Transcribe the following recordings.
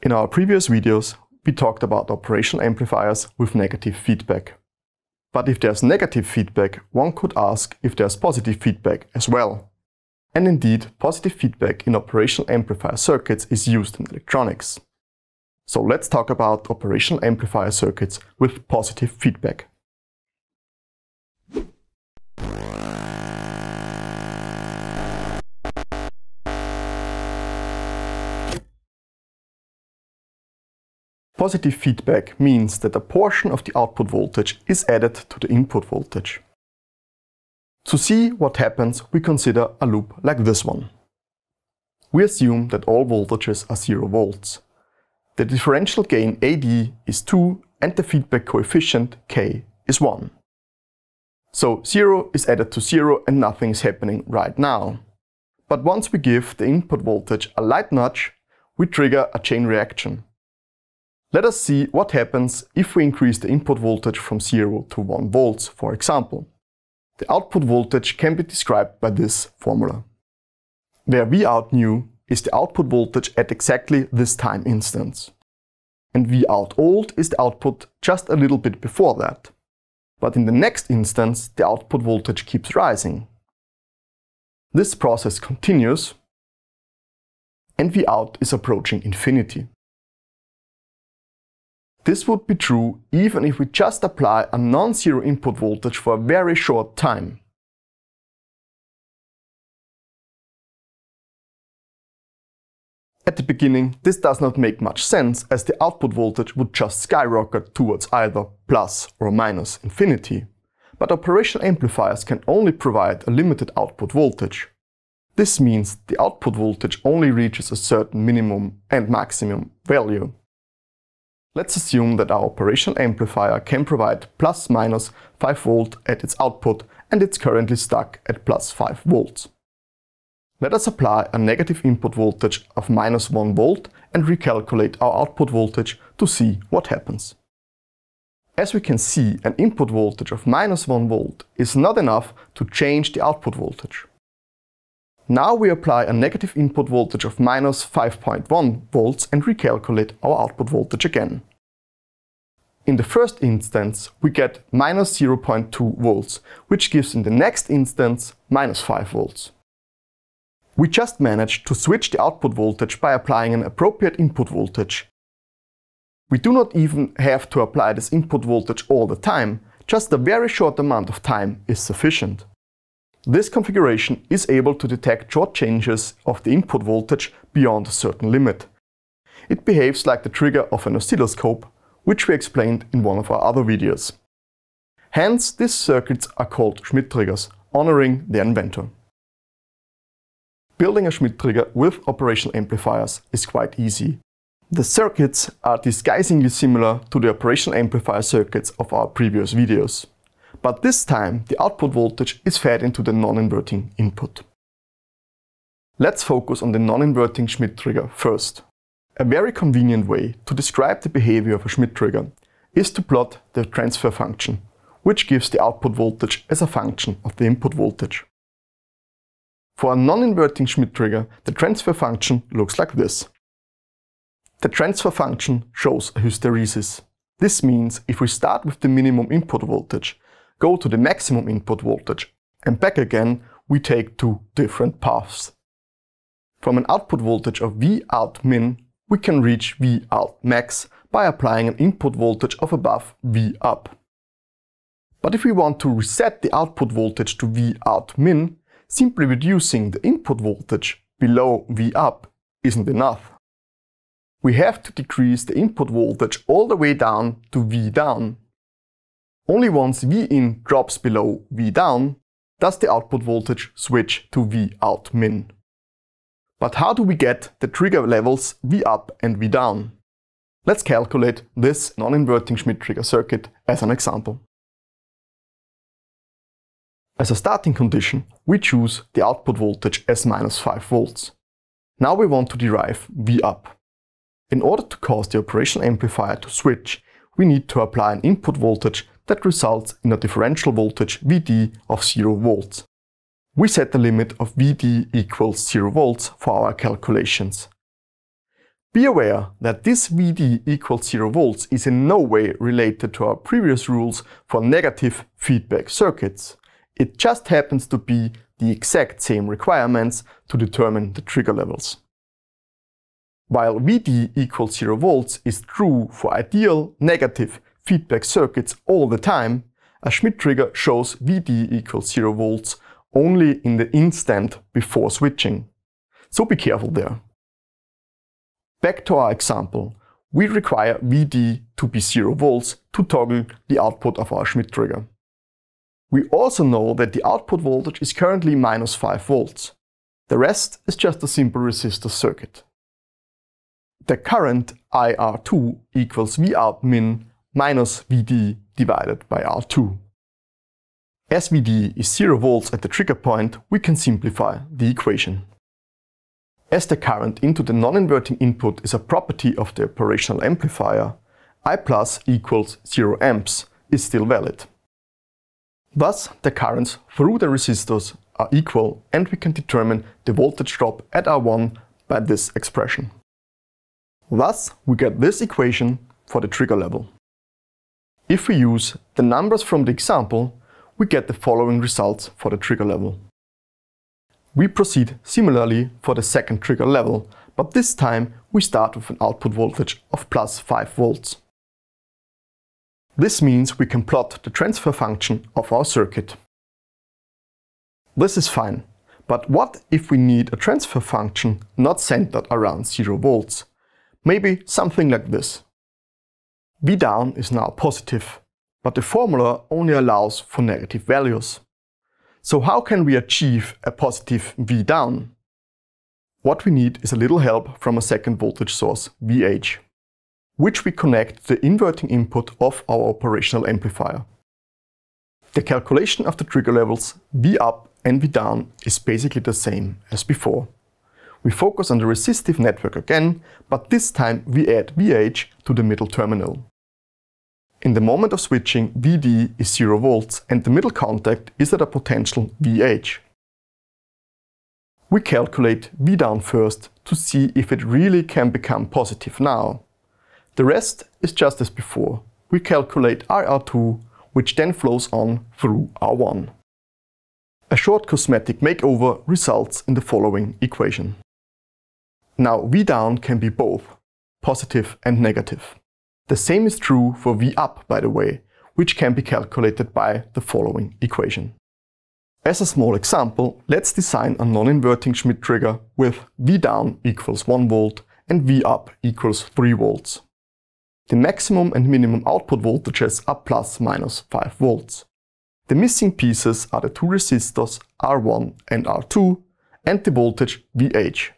In our previous videos, we talked about operational amplifiers with negative feedback. But if there's negative feedback, one could ask if there's positive feedback as well. And indeed, positive feedback in operational amplifier circuits is used in electronics. So let's talk about operational amplifier circuits with positive feedback. Positive feedback means that a portion of the output voltage is added to the input voltage. To see what happens, we consider a loop like this one. We assume that all voltages are 0 volts. The differential gain AD is 2 and the feedback coefficient K is 1. So 0 is added to 0 and nothing is happening right now. But once we give the input voltage a light nudge, we trigger a chain reaction. Let us see what happens if we increase the input voltage from 0 to 1 volts, for example. The output voltage can be described by this formula, where Vout new is the output voltage at exactly this time instance. And Vout old is the output just a little bit before that. But in the next instance, the output voltage keeps rising. This process continues, and Vout is approaching infinity. This would be true even if we just apply a non-zero input voltage for a very short time. At the beginning, this does not make much sense as the output voltage would just skyrocket towards either plus or minus infinity. But operational amplifiers can only provide a limited output voltage. This means the output voltage only reaches a certain minimum and maximum value. Let's assume that our operational amplifier can provide plus minus 5 volt at its output and it's currently stuck at plus 5 volts. Let us apply a negative input voltage of minus 1 volt and recalculate our output voltage to see what happens. As we can see, an input voltage of minus 1 volt is not enough to change the output voltage. Now we apply a negative input voltage of minus 5.1 volts and recalculate our output voltage again. In the first instance, we get minus 0.2 volts, which gives in the next instance minus 5 volts. We just managed to switch the output voltage by applying an appropriate input voltage. We do not even have to apply this input voltage all the time, just a very short amount of time is sufficient. This configuration is able to detect short changes of the input voltage beyond a certain limit. It behaves like the trigger of an oscilloscope, which we explained in one of our other videos. Hence, these circuits are called Schmitt triggers, honoring their inventor. Building a Schmitt trigger with operational amplifiers is quite easy. The circuits are disguisingly similar to the operational amplifier circuits of our previous videos. But this time the output voltage is fed into the non-inverting input. Let's focus on the non-inverting Schmitt trigger first. A very convenient way to describe the behavior of a Schmitt trigger is to plot the transfer function, which gives the output voltage as a function of the input voltage. For a non-inverting Schmitt trigger, the transfer function looks like this. The transfer function shows a hysteresis. This means if we start with the minimum input voltage go to the maximum input voltage and back again, we take two different paths. From an output voltage of V out min, we can reach V out max by applying an input voltage of above V up. But if we want to reset the output voltage to V out min, simply reducing the input voltage below V up isn't enough. We have to decrease the input voltage all the way down to V down only once V in drops below V down, does the output voltage switch to V out min. But how do we get the trigger levels V up and V down? Let's calculate this non-inverting Schmitt trigger circuit as an example. As a starting condition, we choose the output voltage as minus 5 volts. Now we want to derive V up. In order to cause the operational amplifier to switch, we need to apply an input voltage that results in a differential voltage Vd of 0 volts. We set the limit of Vd equals 0 volts for our calculations. Be aware that this VD equals 0 volts is in no way related to our previous rules for negative feedback circuits. It just happens to be the exact same requirements to determine the trigger levels. While VD equals 0 volts is true for ideal negative feedback circuits all the time, a Schmitt trigger shows VD equals 0 volts only in the instant before switching. So be careful there. Back to our example. We require VD to be 0 volts to toggle the output of our Schmitt trigger. We also know that the output voltage is currently minus 5 volts. The rest is just a simple resistor circuit. The current IR2 equals Vout min minus Vd divided by R2. As Vd is 0 volts at the trigger point, we can simplify the equation. As the current into the non-inverting input is a property of the operational amplifier, I plus equals 0 amps is still valid. Thus, the currents through the resistors are equal and we can determine the voltage drop at R1 by this expression. Thus, we get this equation for the trigger level. If we use the numbers from the example, we get the following results for the trigger level. We proceed similarly for the second trigger level, but this time we start with an output voltage of plus 5 volts. This means we can plot the transfer function of our circuit. This is fine, but what if we need a transfer function not centered around 0 volts? Maybe something like this. V down is now positive, but the formula only allows for negative values. So how can we achieve a positive V down? What we need is a little help from a second voltage source, VH, which we connect to the inverting input of our operational amplifier. The calculation of the trigger levels V up and V down is basically the same as before. We focus on the resistive network again, but this time we add VH to the middle terminal. In the moment of switching, VD is 0 volts and the middle contact is at a potential VH. We calculate V down first to see if it really can become positive now. The rest is just as before. We calculate IR2, which then flows on through R1. A short cosmetic makeover results in the following equation. Now V down can be both positive and negative. The same is true for V up, by the way, which can be calculated by the following equation. As a small example, let's design a non-inverting Schmitt trigger with V down equals 1 volt and V up equals 3 volts. The maximum and minimum output voltages are plus minus 5 volts. The missing pieces are the two resistors R1 and R2 and the voltage VH.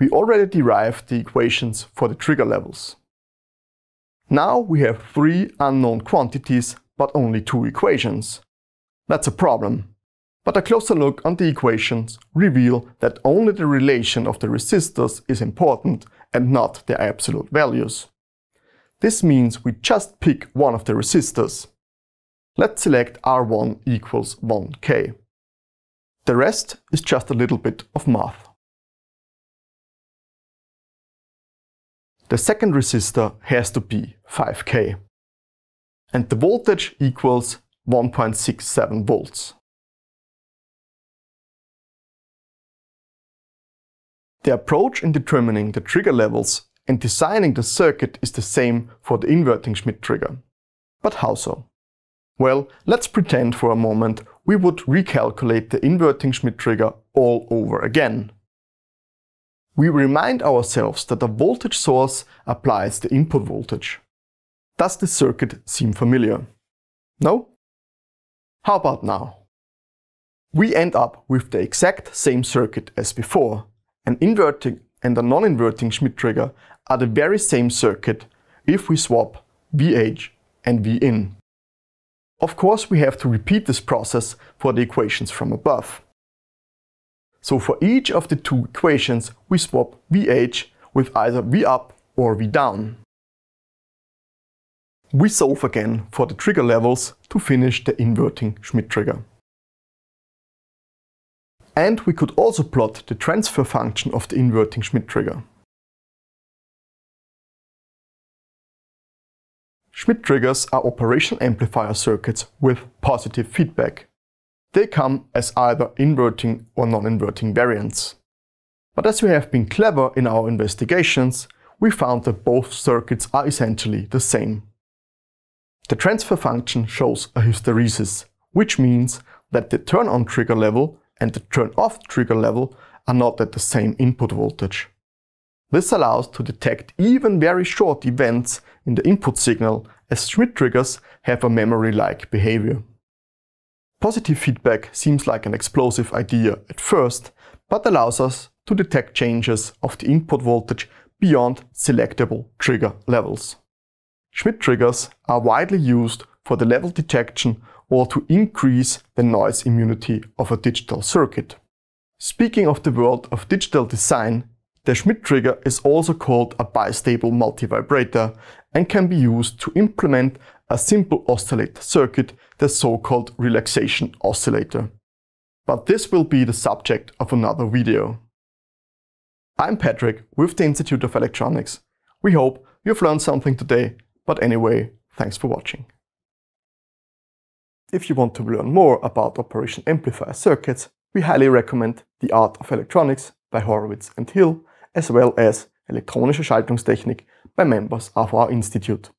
We already derived the equations for the trigger levels. Now we have three unknown quantities, but only two equations. That's a problem. But a closer look on the equations reveal that only the relation of the resistors is important and not their absolute values. This means we just pick one of the resistors. Let's select R1 equals 1K. The rest is just a little bit of math. The second resistor has to be 5K. And the voltage equals 1.67 volts. The approach in determining the trigger levels and designing the circuit is the same for the inverting Schmitt trigger. But how so? Well, let's pretend for a moment we would recalculate the inverting Schmitt trigger all over again. We remind ourselves that a voltage source applies the input voltage. Does the circuit seem familiar? No? How about now? We end up with the exact same circuit as before. An inverting and a non-inverting Schmitt trigger are the very same circuit if we swap VH and Vin. Of course we have to repeat this process for the equations from above. So for each of the two equations, we swap VH with either V up or V down. We solve again for the trigger levels to finish the inverting Schmitt trigger. And we could also plot the transfer function of the inverting Schmitt trigger. Schmitt triggers are operational amplifier circuits with positive feedback. They come as either inverting or non-inverting variants. But as we have been clever in our investigations, we found that both circuits are essentially the same. The transfer function shows a hysteresis, which means that the turn-on trigger level and the turn-off trigger level are not at the same input voltage. This allows to detect even very short events in the input signal as Schmitt triggers have a memory-like behavior. Positive feedback seems like an explosive idea at first, but allows us to detect changes of the input voltage beyond selectable trigger levels. Schmitt triggers are widely used for the level detection or to increase the noise immunity of a digital circuit. Speaking of the world of digital design, the Schmitt trigger is also called a bistable multivibrator and can be used to implement a simple oscillator circuit, the so-called relaxation oscillator. But this will be the subject of another video. I'm Patrick with the Institute of Electronics. We hope you've learned something today, but anyway, thanks for watching. If you want to learn more about operation amplifier circuits, we highly recommend The Art of Electronics by Horowitz and Hill as well as Elektronische Schaltungstechnik by members of our institute.